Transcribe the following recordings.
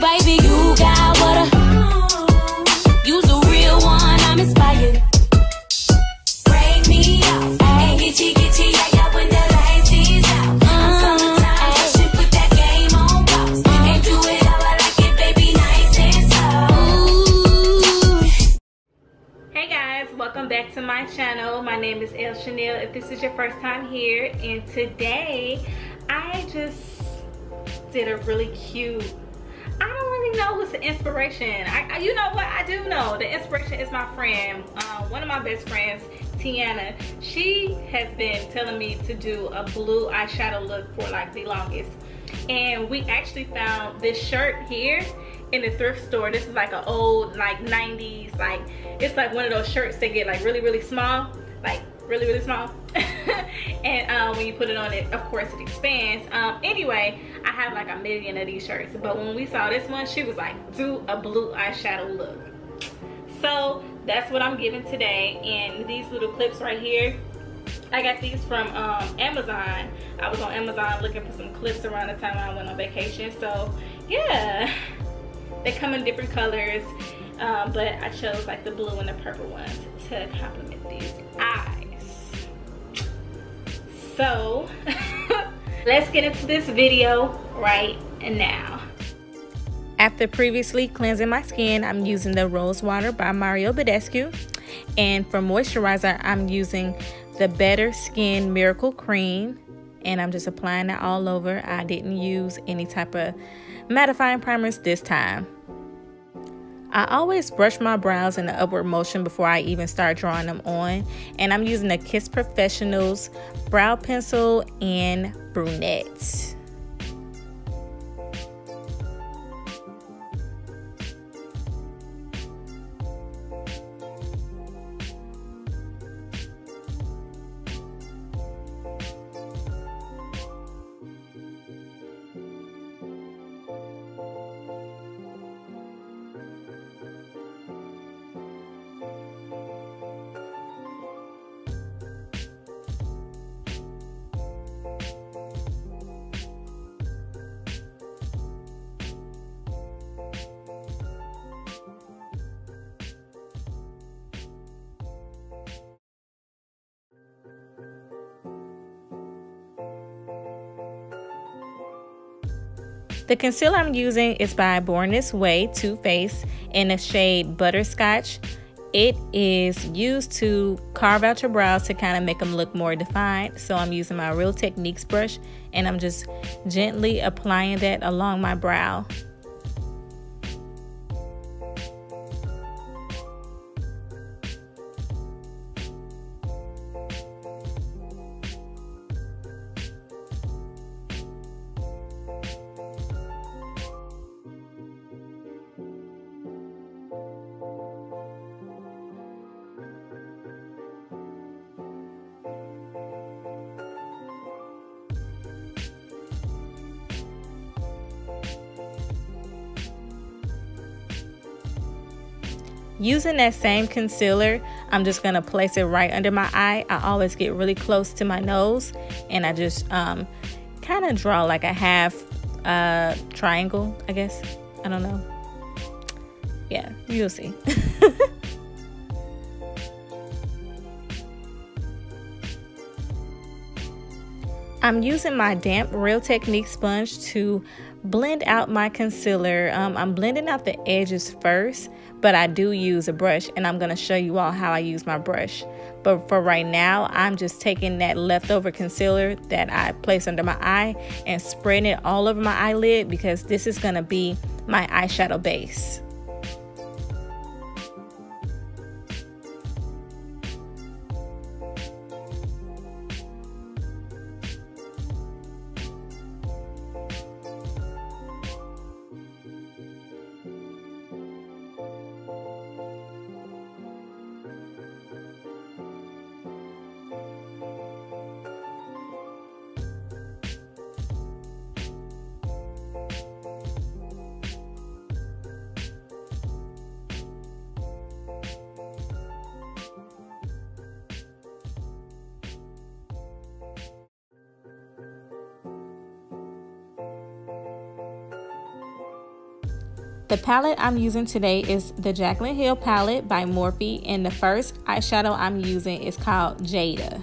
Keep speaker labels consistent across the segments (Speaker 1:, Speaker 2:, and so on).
Speaker 1: baby, you got what a. You's a real one, I'm inspired. Break me off, and get get yeah, yeah, when the lights is out. Uh-huh. I'm summertime, so she put that game on pause. Uh-huh. And do it how I like it, baby, nice and slow.
Speaker 2: Hey guys, welcome back to my channel. My name is Elle Shanell if this is your first time here. And today, I just did a really cute I don't really know who's the inspiration. I, I, you know what? I do know. The inspiration is my friend, uh, one of my best friends, Tiana. She has been telling me to do a blue eyeshadow look for like the longest. And we actually found this shirt here in the thrift store. This is like an old like 90s, like it's like one of those shirts that get like really, really small. Like really, really small. and um, when you put it on it, of course it expands. Um, anyway, I have like a million of these shirts. But when we saw this one, she was like, do a blue eyeshadow look. So that's what I'm giving today. And these little clips right here, I got these from um, Amazon. I was on Amazon looking for some clips around the time I went on vacation. So yeah, they come in different colors. Um, but I chose like the blue and the purple ones to complement these eyes. So let's get into this video right now. After previously cleansing my skin, I'm using the Rose Water by Mario Badescu. And for moisturizer, I'm using the Better Skin Miracle Cream. And I'm just applying that all over. I didn't use any type of mattifying primers this time. I always brush my brows in an upward motion before I even start drawing them on. And I'm using the Kiss Professionals Brow Pencil in Brunette. The concealer I'm using is by Born This Way Too Faced in the shade Butterscotch. It is used to carve out your brows to kind of make them look more defined. So I'm using my Real Techniques brush and I'm just gently applying that along my brow. Using that same concealer, I'm just going to place it right under my eye. I always get really close to my nose and I just um, kind of draw like a half uh, triangle, I guess. I don't know. Yeah, you'll see. I'm using my damp Real Technique sponge to blend out my concealer. Um, I'm blending out the edges first but I do use a brush and I'm going to show you all how I use my brush. But for right now, I'm just taking that leftover concealer that I placed under my eye and spreading it all over my eyelid because this is going to be my eyeshadow base. The palette I'm using today is the Jaclyn Hill palette by Morphe and the first eyeshadow I'm using is called Jada.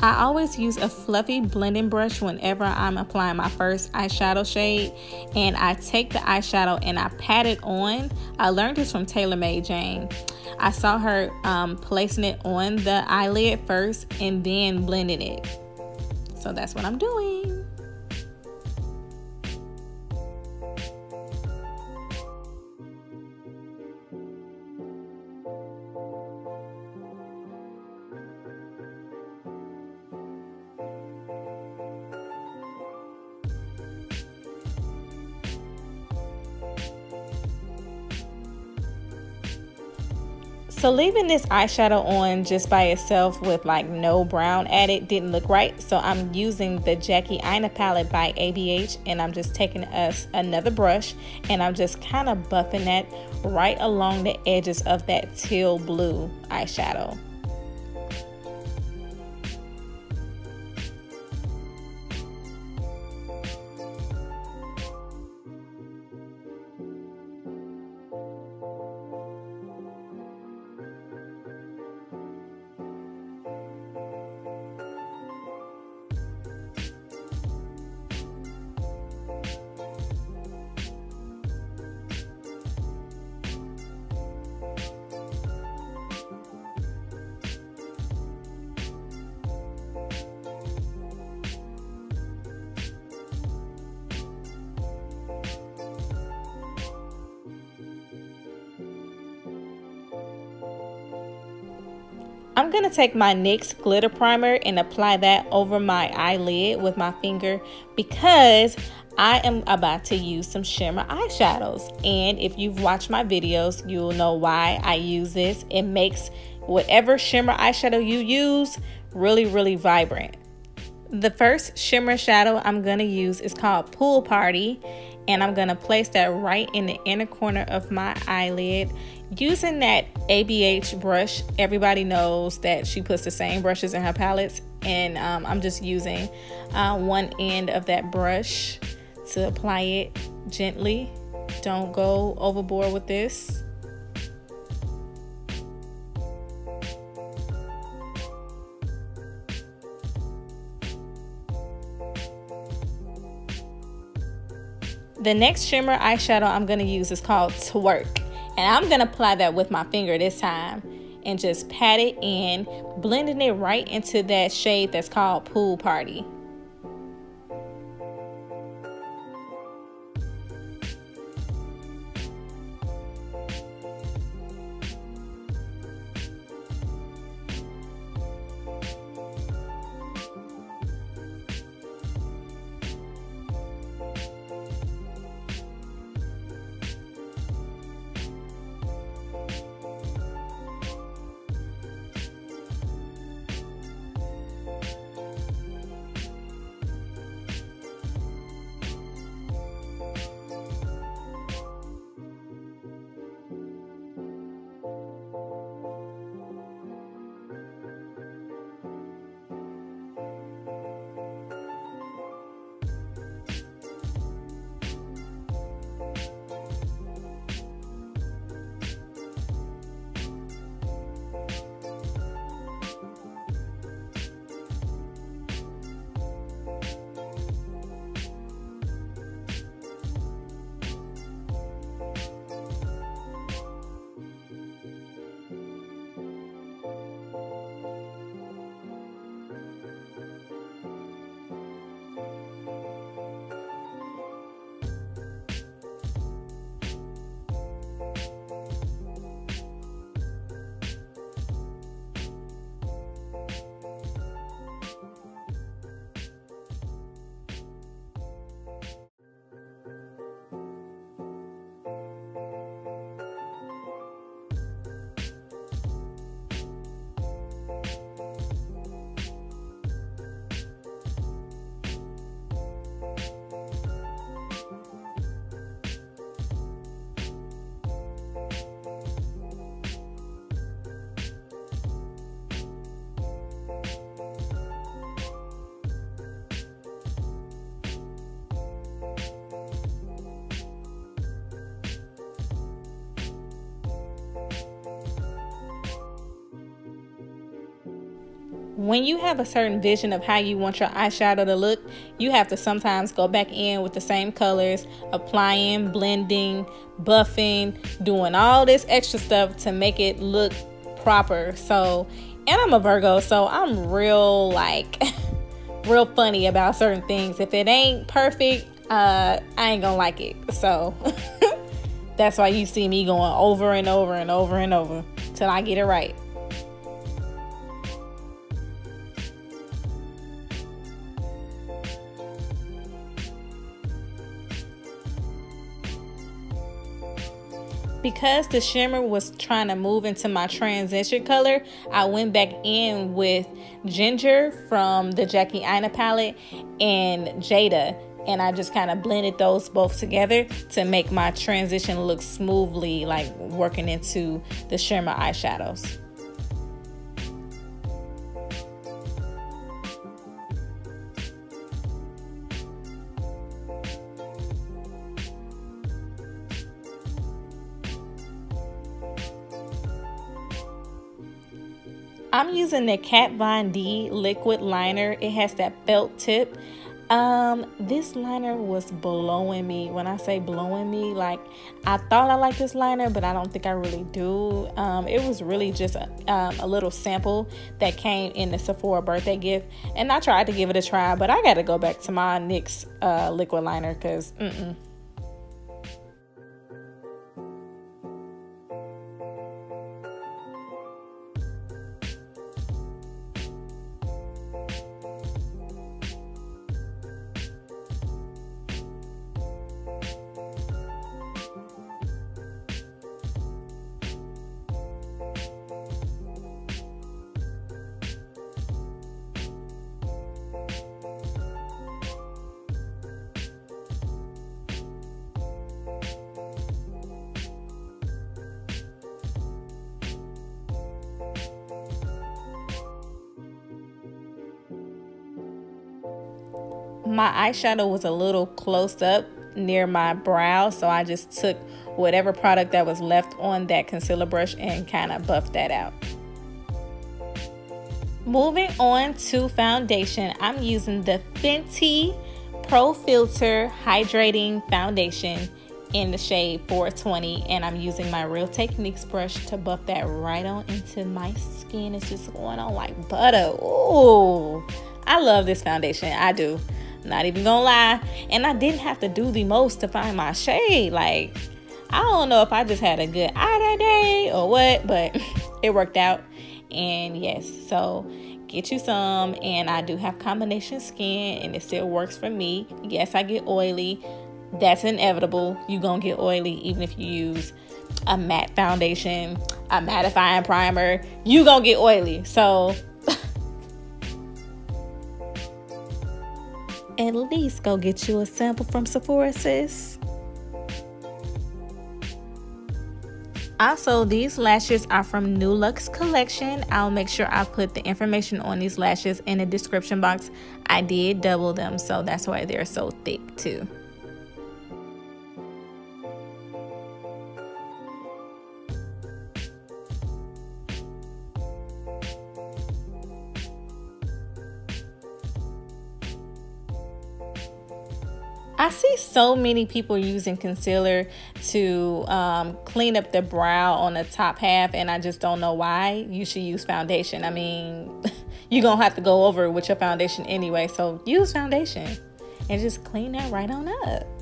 Speaker 2: I always use a fluffy blending brush whenever I'm applying my first eyeshadow shade and I take the eyeshadow and I pat it on. I learned this from Taylor Made Jane. I saw her um, placing it on the eyelid first and then blending it. So that's what I'm doing. So leaving this eyeshadow on just by itself with like no brown added didn't look right. So I'm using the Jackie Aina palette by ABH and I'm just taking us another brush and I'm just kind of buffing that right along the edges of that teal blue eyeshadow. I'm going to take my NYX glitter primer and apply that over my eyelid with my finger because I am about to use some shimmer eyeshadows. And if you've watched my videos, you'll know why I use this. It makes whatever shimmer eyeshadow you use really, really vibrant. The first shimmer shadow I'm going to use is called Pool Party and I'm going to place that right in the inner corner of my eyelid using that ABH brush. Everybody knows that she puts the same brushes in her palettes and um, I'm just using uh, one end of that brush to apply it gently. Don't go overboard with this. The next shimmer eyeshadow I'm going to use is called Twerk. And I'm going to apply that with my finger this time and just pat it in, blending it right into that shade that's called Pool Party. When you have a certain vision of how you want your eyeshadow to look, you have to sometimes go back in with the same colors, applying, blending, buffing, doing all this extra stuff to make it look proper. So, and I'm a Virgo, so I'm real like real funny about certain things. If it ain't perfect, uh I ain't gonna like it. So that's why you see me going over and over and over and over till I get it right. Because the shimmer was trying to move into my transition color, I went back in with Ginger from the Jackie Aina palette and Jada. And I just kind of blended those both together to make my transition look smoothly, like working into the shimmer eyeshadows. I'm using the Kat Von D liquid liner. It has that felt tip. Um, this liner was blowing me. When I say blowing me, like I thought I liked this liner, but I don't think I really do. Um, it was really just a, um, a little sample that came in the Sephora birthday gift, and I tried to give it a try, but I got to go back to my NYX uh, liquid liner because eyeshadow was a little close up near my brow so I just took whatever product that was left on that concealer brush and kind of buffed that out. Moving on to foundation, I'm using the Fenty Pro Filt'r Hydrating Foundation in the shade 420 and I'm using my Real Techniques brush to buff that right on into my skin. It's just going on like butter. Ooh, I love this foundation. I do. Not even gonna lie. And I didn't have to do the most to find my shade. Like, I don't know if I just had a good eye that day or what, but it worked out. And yes, so get you some. And I do have combination skin and it still works for me. Yes, I get oily. That's inevitable. You're gonna get oily even if you use a matte foundation, a mattifying primer. You gonna get oily. So at least go get you a sample from Sephora, sis. Also, these lashes are from New Lux Collection. I'll make sure I put the information on these lashes in the description box. I did double them, so that's why they're so thick too. I see so many people using concealer to um, clean up the brow on the top half, and I just don't know why. You should use foundation. I mean, you're gonna have to go over with your foundation anyway, so use foundation and just clean that right on up.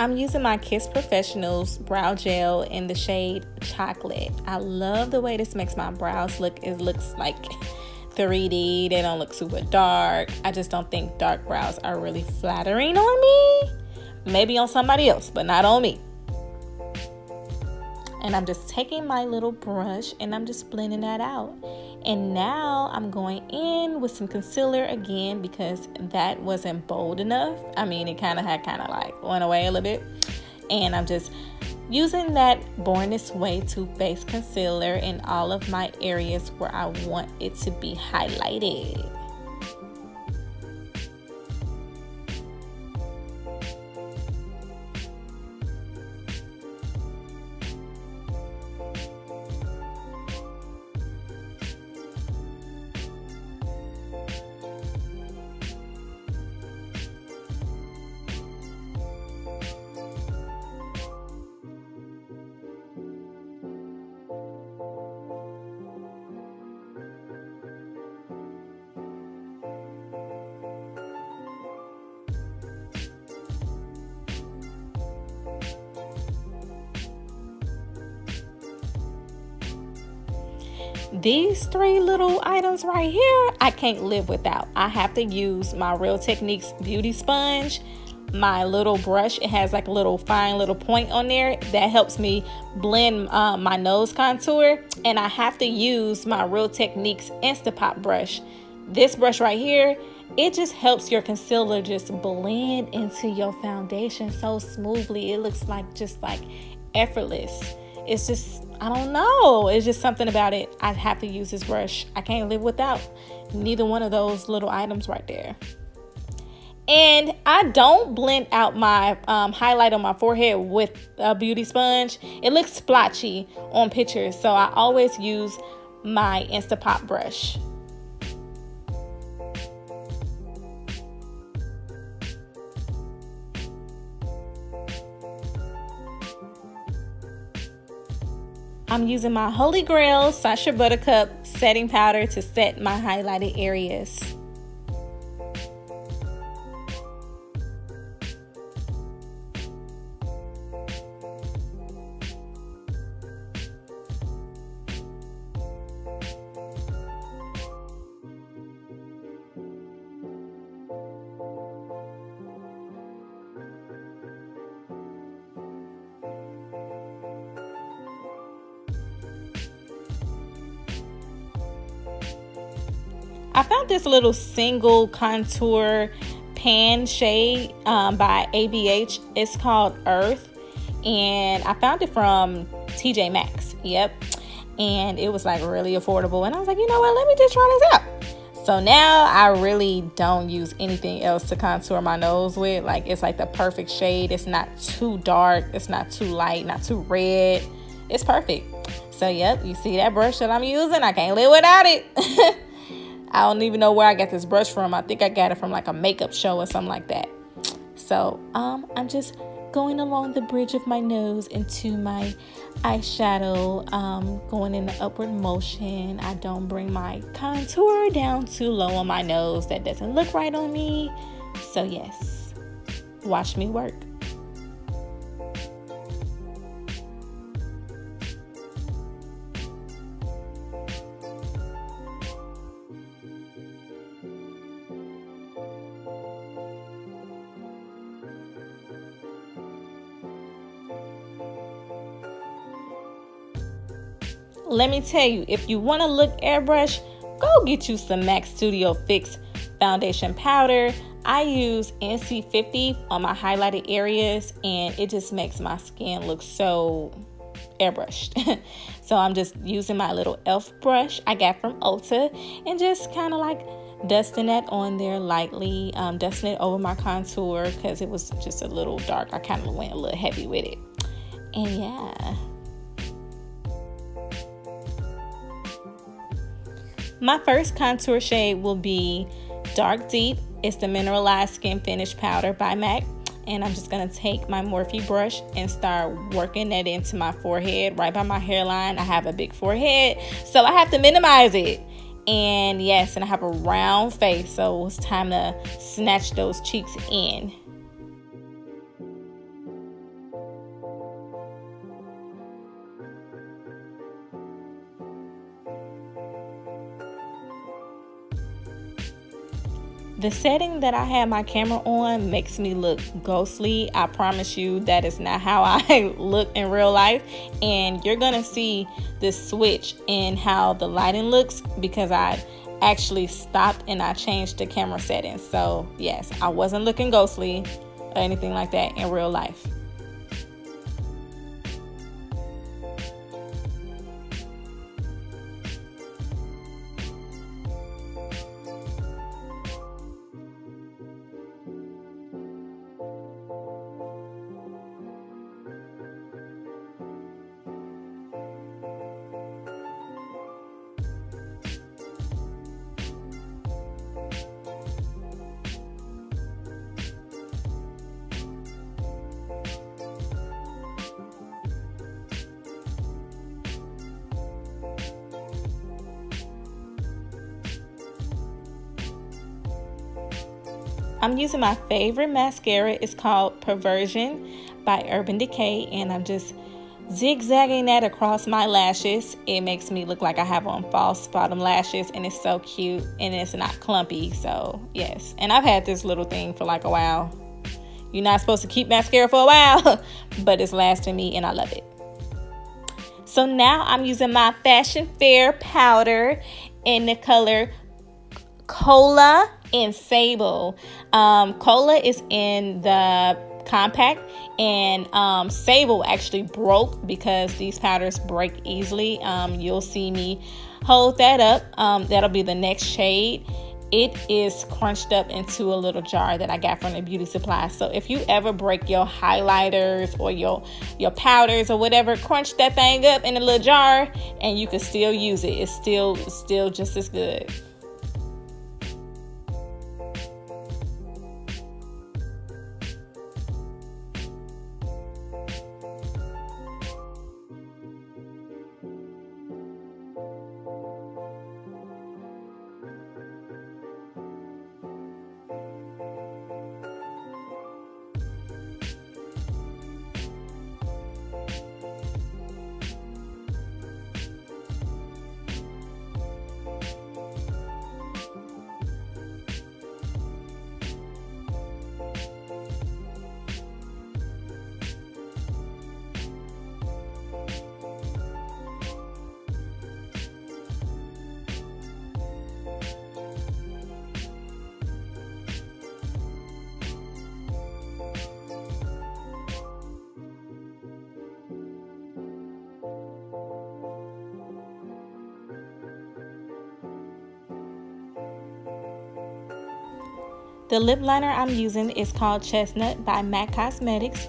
Speaker 2: I'm using my Kiss Professionals brow gel in the shade Chocolate. I love the way this makes my brows look. It looks like 3D. They don't look super dark. I just don't think dark brows are really flattering on me. Maybe on somebody else, but not on me. And I'm just taking my little brush and I'm just blending that out. And now I'm going in with some concealer again because that wasn't bold enough. I mean, it kind of had kind of like went away a little bit. And I'm just using that Born This Way Too Faced concealer in all of my areas where I want it to be these three little items right here, I can't live without. I have to use my Real Techniques beauty sponge, my little brush. It has like a little fine little point on there that helps me blend uh, my nose contour. And I have to use my Real Techniques Instapop brush. This brush right here, it just helps your concealer just blend into your foundation so smoothly. It looks like just like effortless. It's just, I don't know. It's just something about it. I have to use this brush. I can't live without neither one of those little items right there. And I don't blend out my um, highlight on my forehead with a beauty sponge. It looks splotchy on pictures. So I always use my Instapop brush. I'm using my Holy Grail Sacha Buttercup setting powder to set my highlighted areas. I found this little single contour pan shade um, by ABH. It's called Earth, and I found it from TJ Maxx. Yep, and it was like really affordable. And I was like, you know what? Let me just try this out. So now I really don't use anything else to contour my nose with. Like it's like the perfect shade. It's not too dark. It's not too light. Not too red. It's perfect. So yep, you see that brush that I'm using? I can't live without it. I don't even know where I got this brush from. I think I got it from like a makeup show or something like that. So um, I'm just going along the bridge of my nose into my eyeshadow, um, going in the upward motion. I don't bring my contour down too low on my nose. That doesn't look right on me. So yes, watch me work. Let me tell you, if you want to look airbrush, go get you some MAC Studio Fix foundation powder. I use NC50 on my highlighted areas and it just makes my skin look so airbrushed. so I'm just using my little e.l.f. brush I got from Ulta and just kind of like dusting that on there lightly, um, dusting it over my contour because it was just a little dark. I kind of went a little heavy with it. And yeah. My first contour shade will be Dark Deep. It's the Mineralized Skin Finish Powder by MAC. And I'm just going to take my Morphe brush and start working that into my forehead, right by my hairline. I have a big forehead, so I have to minimize it. And yes, and I have a round face, so it's time to snatch those cheeks in. The setting that I have my camera on makes me look ghostly. I promise you that is not how I look in real life. And you're going to see this switch in how the lighting looks because I actually stopped and I changed the camera settings. So, yes, I wasn't looking ghostly or anything like that in real life. I'm using my favorite mascara. It's called Perversion by Urban Decay, and I'm just zigzagging that across my lashes. It makes me look like I have on false bottom lashes and it's so cute and it's not clumpy. So, yes. And I've had this little thing for like a while. You're not supposed to keep mascara for a while, but it's lasting me and I love it. So now I'm using my Fashion Fair powder in the color Cola and Sable. Um, Cola is in the compact and um, Sable actually broke because these powders break easily. Um, you'll see me hold that up. Um, that'll be the next shade it is crunched up into a little jar that I got from the beauty supply. So if you ever break your highlighters or your your powders or whatever, crunch that thing up in a little jar and you can still use it. It's still still just as good. The lip liner I'm using is called Chestnut by MAC Cosmetics.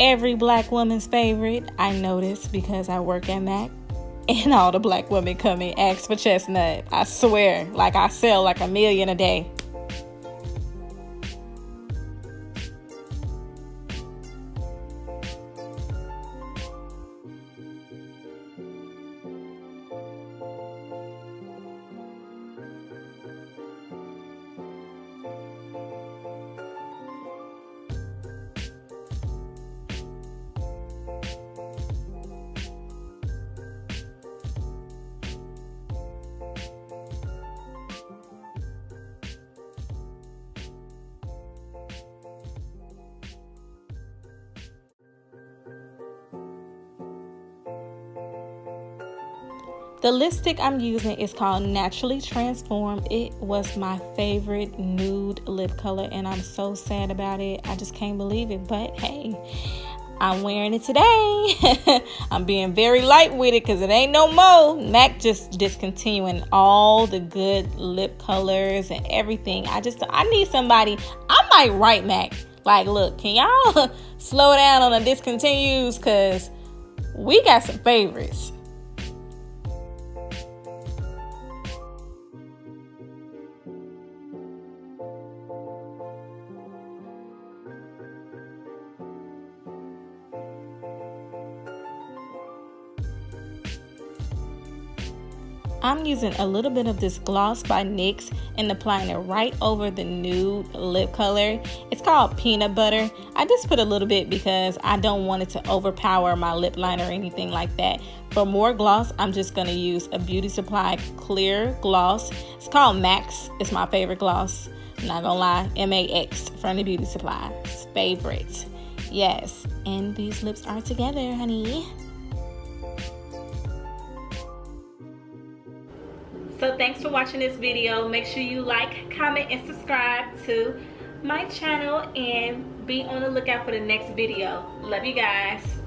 Speaker 2: Every black woman's favorite, I notice because I work at MAC. And all the black women come and ask for chestnut. I swear, like I sell like a million a day. The lipstick I'm using is called Naturally Transformed. It was my favorite nude lip color, and I'm so sad about it. I just can't believe it. But hey, I'm wearing it today. I'm being very light with it because it ain't no more. MAC just discontinuing all the good lip colors and everything. I just I need somebody. I might write MAC. Like, look, can y'all slow down on the discontinues? Cause we got some favorites. I'm using a little bit of this gloss by NYX and applying it right over the nude lip color. It's called Peanut Butter. I just put a little bit because I don't want it to overpower my lip liner or anything like that. For more gloss, I'm just going to use a Beauty Supply clear gloss. It's called Max. It's my favorite gloss. I'm not gonna lie, M-A-X from the Beauty Supply. It's favorite. Yes, and these lips are together, honey. So thanks for watching this video. Make sure you like, comment, and subscribe to my channel and be on the lookout for the next video. Love you guys.